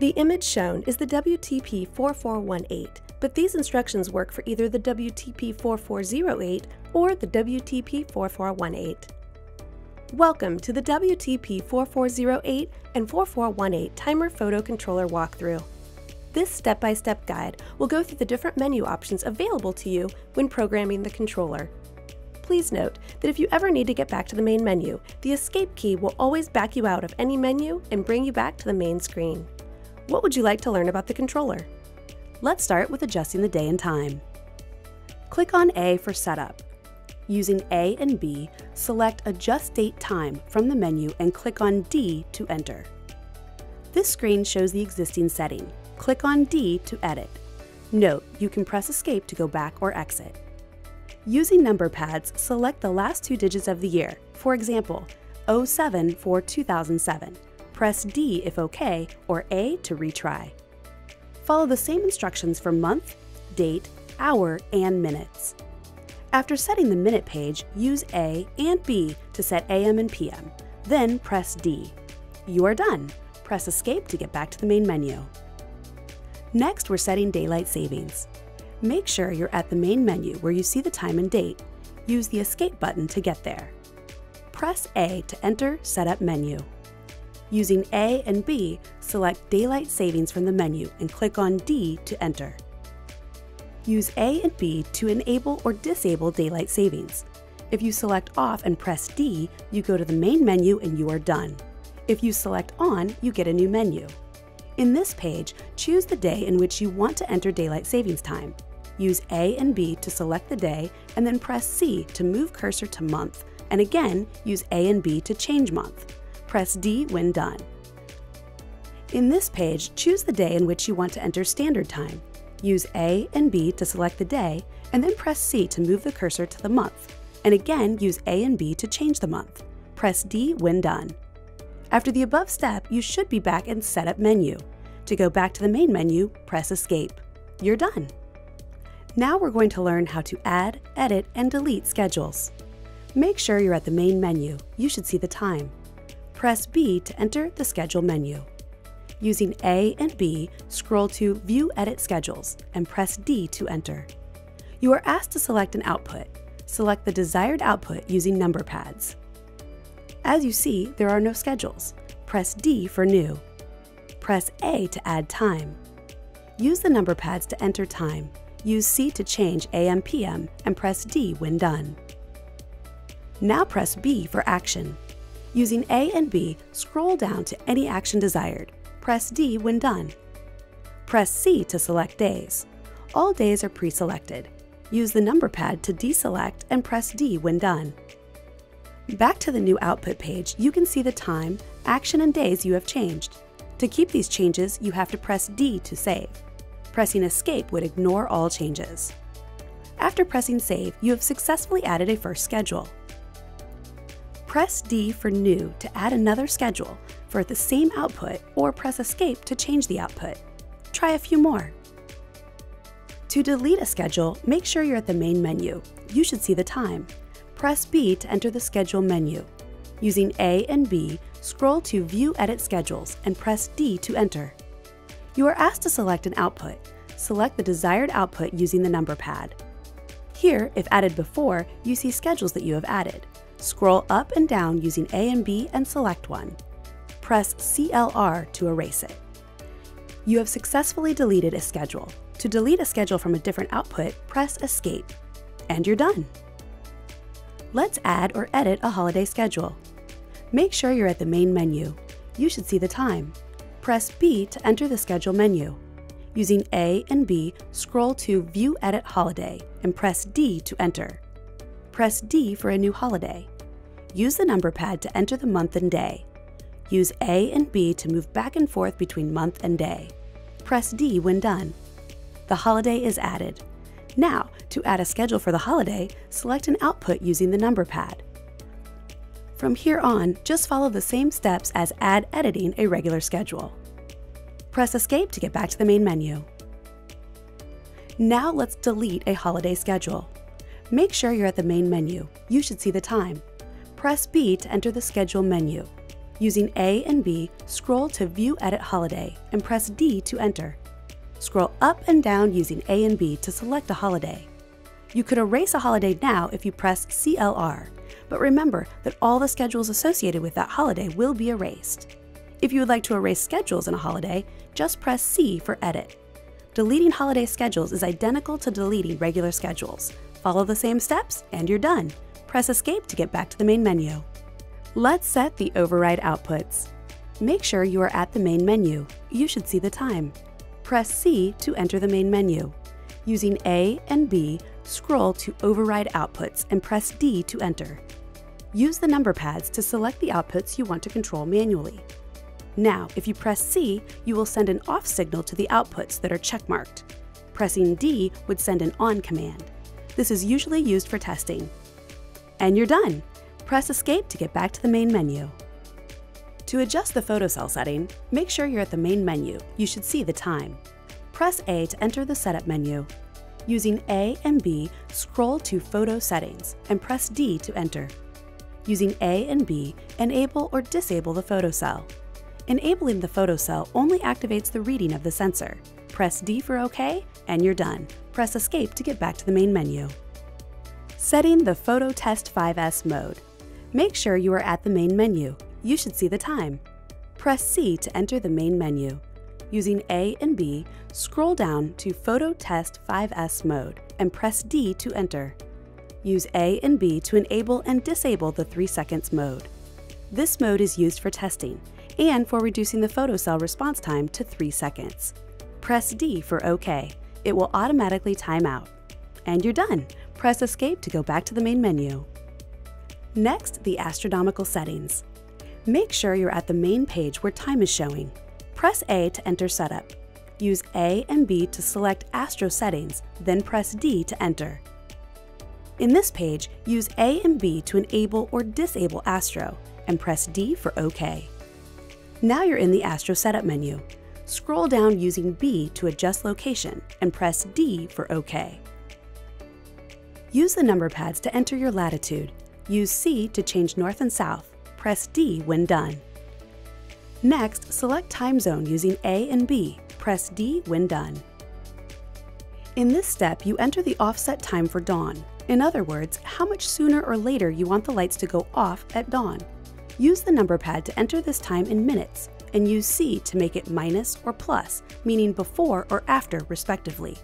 The image shown is the WTP4418, but these instructions work for either the WTP4408 or the WTP4418. Welcome to the WTP4408 and 4418 Timer Photo Controller walkthrough. This step-by-step -step guide will go through the different menu options available to you when programming the controller. Please note that if you ever need to get back to the main menu, the Escape key will always back you out of any menu and bring you back to the main screen. What would you like to learn about the controller? Let's start with adjusting the day and time. Click on A for Setup. Using A and B, select Adjust Date Time from the menu and click on D to enter. This screen shows the existing setting. Click on D to edit. Note, you can press Escape to go back or exit. Using number pads, select the last two digits of the year, for example, 07 for 2007. Press D if OK or A to retry. Follow the same instructions for month, date, hour, and minutes. After setting the minute page, use A and B to set AM and PM, then press D. You are done. Press Escape to get back to the main menu. Next, we're setting daylight savings. Make sure you're at the main menu where you see the time and date. Use the Escape button to get there. Press A to enter Setup menu. Using A and B, select Daylight Savings from the menu and click on D to enter. Use A and B to enable or disable Daylight Savings. If you select Off and press D, you go to the main menu and you are done. If you select On, you get a new menu. In this page, choose the day in which you want to enter Daylight Savings Time. Use A and B to select the day, and then press C to move cursor to month, and again, use A and B to change month. Press D when done. In this page, choose the day in which you want to enter standard time. Use A and B to select the day, and then press C to move the cursor to the month. And again, use A and B to change the month. Press D when done. After the above step, you should be back in Setup menu. To go back to the main menu, press Escape. You're done. Now we're going to learn how to add, edit, and delete schedules. Make sure you're at the main menu. You should see the time. Press B to enter the Schedule menu. Using A and B, scroll to View Edit Schedules and press D to enter. You are asked to select an output. Select the desired output using number pads. As you see, there are no schedules. Press D for New. Press A to add time. Use the number pads to enter time. Use C to change AM PM and press D when done. Now press B for action. Using A and B, scroll down to any action desired. Press D when done. Press C to select days. All days are pre-selected. Use the number pad to deselect and press D when done. Back to the new output page, you can see the time, action, and days you have changed. To keep these changes, you have to press D to save. Pressing Escape would ignore all changes. After pressing Save, you have successfully added a first schedule. Press D for New to add another schedule for the same output or press Escape to change the output. Try a few more. To delete a schedule, make sure you're at the main menu. You should see the time. Press B to enter the Schedule menu. Using A and B, scroll to View Edit Schedules and press D to enter. You are asked to select an output. Select the desired output using the number pad. Here, if added before, you see schedules that you have added. Scroll up and down using A and B and select one. Press CLR to erase it. You have successfully deleted a schedule. To delete a schedule from a different output, press Escape. And you're done. Let's add or edit a holiday schedule. Make sure you're at the main menu. You should see the time. Press B to enter the schedule menu. Using A and B, scroll to View Edit Holiday and press D to enter. Press D for a new holiday. Use the number pad to enter the month and day. Use A and B to move back and forth between month and day. Press D when done. The holiday is added. Now, to add a schedule for the holiday, select an output using the number pad. From here on, just follow the same steps as add editing a regular schedule. Press Escape to get back to the main menu. Now let's delete a holiday schedule. Make sure you're at the main menu. You should see the time Press B to enter the Schedule menu. Using A and B, scroll to View Edit Holiday and press D to enter. Scroll up and down using A and B to select a holiday. You could erase a holiday now if you press CLR, but remember that all the schedules associated with that holiday will be erased. If you would like to erase schedules in a holiday, just press C for Edit. Deleting holiday schedules is identical to deleting regular schedules. Follow the same steps and you're done. Press Escape to get back to the main menu. Let's set the override outputs. Make sure you are at the main menu. You should see the time. Press C to enter the main menu. Using A and B, scroll to Override Outputs and press D to enter. Use the number pads to select the outputs you want to control manually. Now, if you press C, you will send an off signal to the outputs that are checkmarked. Pressing D would send an on command. This is usually used for testing. And you're done! Press Escape to get back to the main menu. To adjust the photocell setting, make sure you're at the main menu. You should see the time. Press A to enter the Setup menu. Using A and B, scroll to Photo Settings and press D to enter. Using A and B, enable or disable the photocell. Enabling the photocell only activates the reading of the sensor. Press D for OK, and you're done. Press Escape to get back to the main menu. Setting the Photo Test 5S mode. Make sure you are at the main menu. You should see the time. Press C to enter the main menu. Using A and B, scroll down to Photo Test 5S mode and press D to enter. Use A and B to enable and disable the 3 seconds mode. This mode is used for testing and for reducing the photocell response time to 3 seconds. Press D for OK. It will automatically time out. And you're done. Press Escape to go back to the main menu. Next, the astronomical settings. Make sure you're at the main page where time is showing. Press A to enter setup. Use A and B to select astro settings, then press D to enter. In this page, use A and B to enable or disable Astro, and press D for OK. Now you're in the Astro Setup menu. Scroll down using B to adjust location, and press D for OK. Use the number pads to enter your latitude, Use C to change north and south. Press D when done. Next, select time zone using A and B. Press D when done. In this step, you enter the offset time for dawn. In other words, how much sooner or later you want the lights to go off at dawn. Use the number pad to enter this time in minutes, and use C to make it minus or plus, meaning before or after respectively.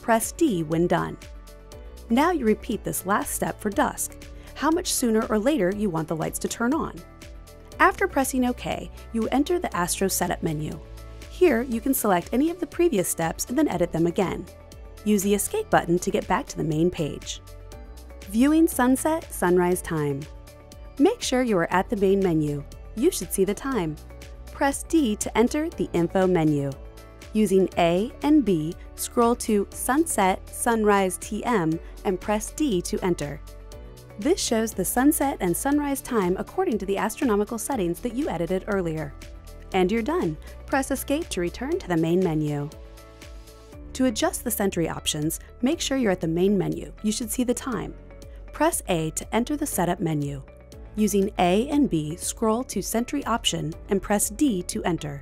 Press D when done. Now you repeat this last step for dusk, how much sooner or later you want the lights to turn on. After pressing OK, you enter the Astro Setup menu. Here, you can select any of the previous steps and then edit them again. Use the Escape button to get back to the main page. Viewing sunset, sunrise time. Make sure you are at the main menu. You should see the time. Press D to enter the Info menu. Using A and B, scroll to Sunset, Sunrise TM and press D to enter. This shows the sunset and sunrise time according to the astronomical settings that you edited earlier. And you're done. Press Escape to return to the main menu. To adjust the Sentry options, make sure you're at the main menu. You should see the time. Press A to enter the Setup menu. Using A and B, scroll to Sentry option and press D to enter.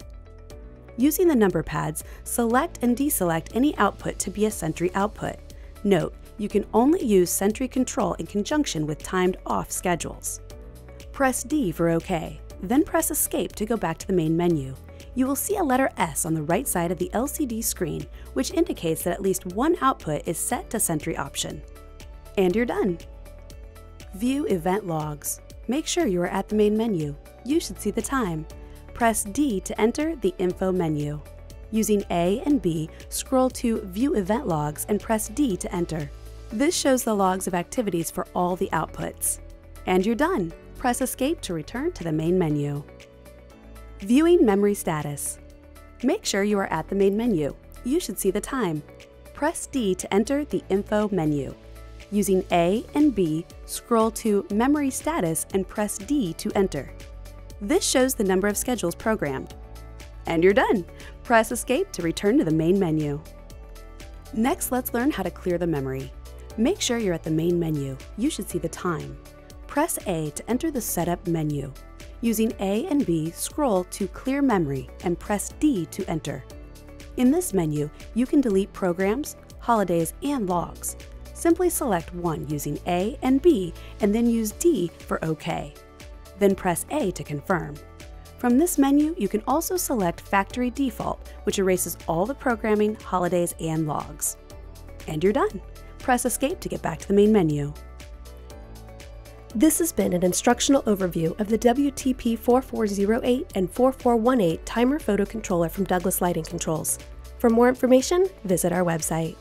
Using the number pads, select and deselect any output to be a Sentry output. Note, you can only use Sentry Control in conjunction with timed off schedules. Press D for OK, then press Escape to go back to the main menu. You will see a letter S on the right side of the LCD screen, which indicates that at least one output is set to Sentry option. And you're done! View Event Logs. Make sure you are at the main menu. You should see the time. Press D to enter the Info menu. Using A and B, scroll to View Event Logs and press D to enter. This shows the logs of activities for all the outputs. And you're done. Press Escape to return to the main menu. Viewing memory status. Make sure you are at the main menu. You should see the time. Press D to enter the Info menu. Using A and B, scroll to Memory Status and press D to enter. This shows the number of schedules programmed. And you're done. Press Escape to return to the main menu. Next, let's learn how to clear the memory. Make sure you're at the main menu. You should see the time. Press A to enter the Setup menu. Using A and B, scroll to Clear Memory and press D to enter. In this menu, you can delete programs, holidays, and logs. Simply select one using A and B and then use D for OK. Then press A to confirm. From this menu, you can also select Factory Default, which erases all the programming, holidays, and logs. And you're done. Press Escape to get back to the main menu. This has been an instructional overview of the WTP 4408 and 4418 timer photo controller from Douglas Lighting Controls. For more information, visit our website.